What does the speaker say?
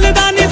ਚੱਲਦਾ ਨੀ